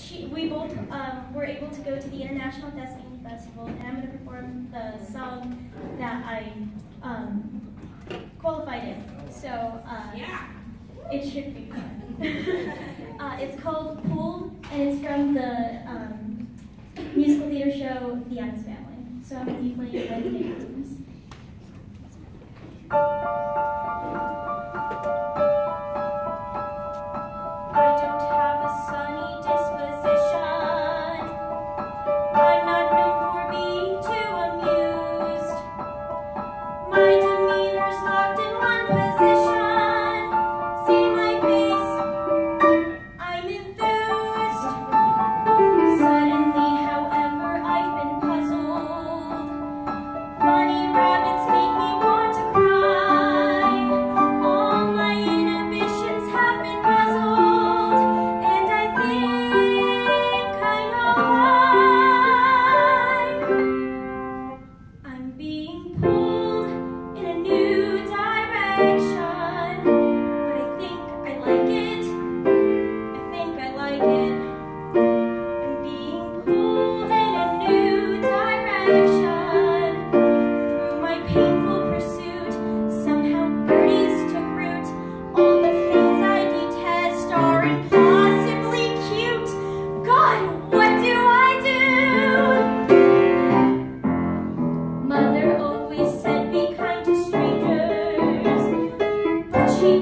she, we both um, were able to go to the International Thespian Festival, and I'm going to perform the song that I um, qualified in. So uh, Yeah. it should be fun. uh, it's called Pulled, and it's from the um, musical theater show The Addams Family. So I'm going to be playing Wednesday Christmas.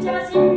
doesn't